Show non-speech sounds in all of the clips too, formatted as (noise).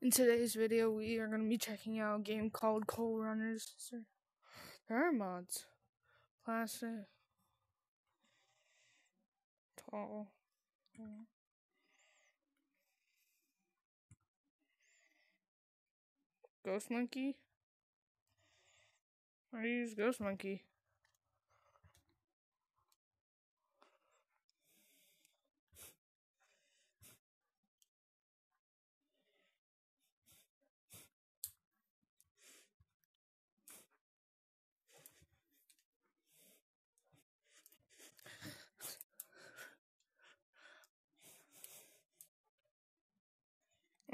In today's video, we are going to be checking out a game called Coal Runners. There are mods. Plastic. Tall. Ghost Monkey? I use Ghost Monkey.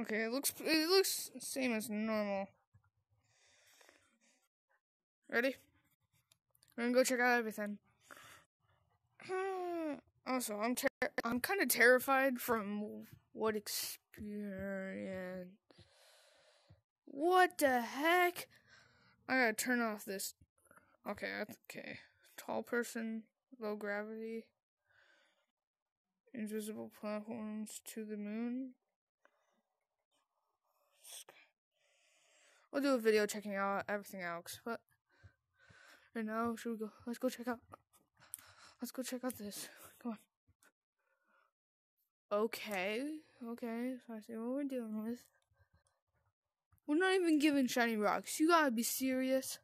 Okay, it looks it looks same as normal. Ready? We're gonna go check out everything. Hmm, also, I'm I'm kind of terrified from what experience. What the heck? I gotta turn off this. Okay, okay. Tall person, low gravity, invisible platforms to the moon. We'll do a video checking out everything else, but right now, should we go? Let's go check out. Let's go check out this. Come on. Okay, okay, so I see what we're dealing with. We're not even giving shiny rocks. You gotta be serious.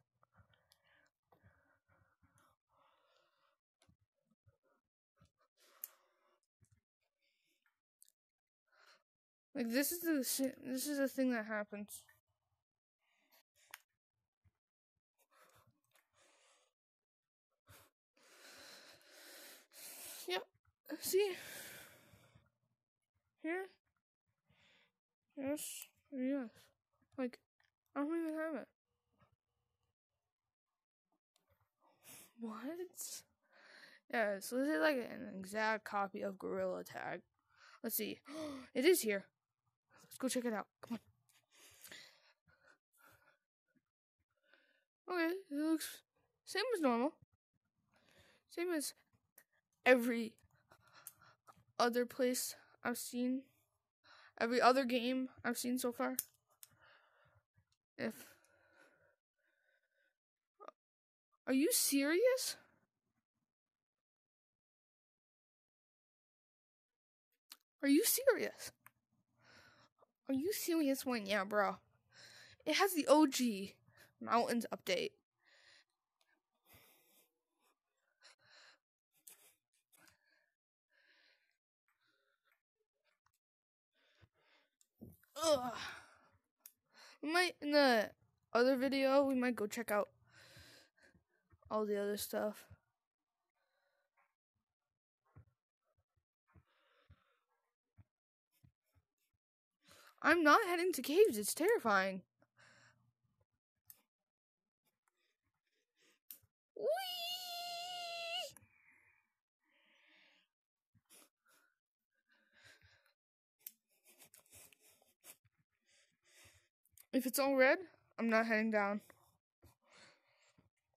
Like this is the this is the thing that happens. Yep. Uh, see? Here? Yes. Yes. Like, I don't even have it. (sighs) What? Yeah, so this is like an exact copy of Gorilla Tag. Let's see. (gasps) it is here. Let's go check it out. Come on. Okay, it looks same as normal. Same as every other place I've seen, every other game I've seen so far. If are you serious? Are you serious? Are you serious when yeah, bro? It has the OG Mountains update. Ugh. We might in the other video we might go check out all the other stuff. I'm not heading to caves, it's terrifying. If it's all red, I'm not heading down.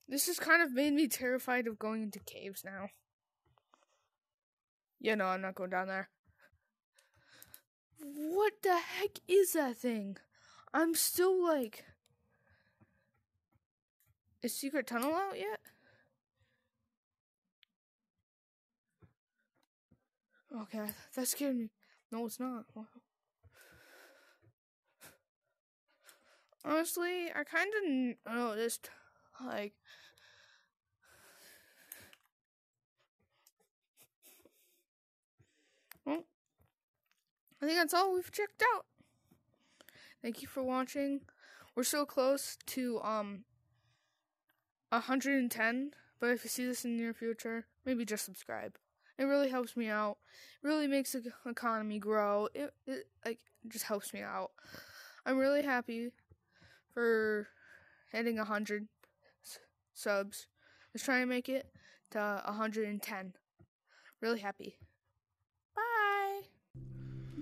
This has kind of made me terrified of going into caves now. Yeah, no, I'm not going down there. What the heck is that thing? I'm still like. Is Secret Tunnel out yet? Okay, that scared me. No, it's not. Honestly, I kind of noticed, like, well, I think that's all we've checked out. Thank you for watching. We're so close to um 110, but if you see this in the near future, maybe just subscribe. It really helps me out. It really makes the economy grow. It, it like just helps me out. I'm really happy for hitting 100 subs. Let's try and make it to 110. Really happy.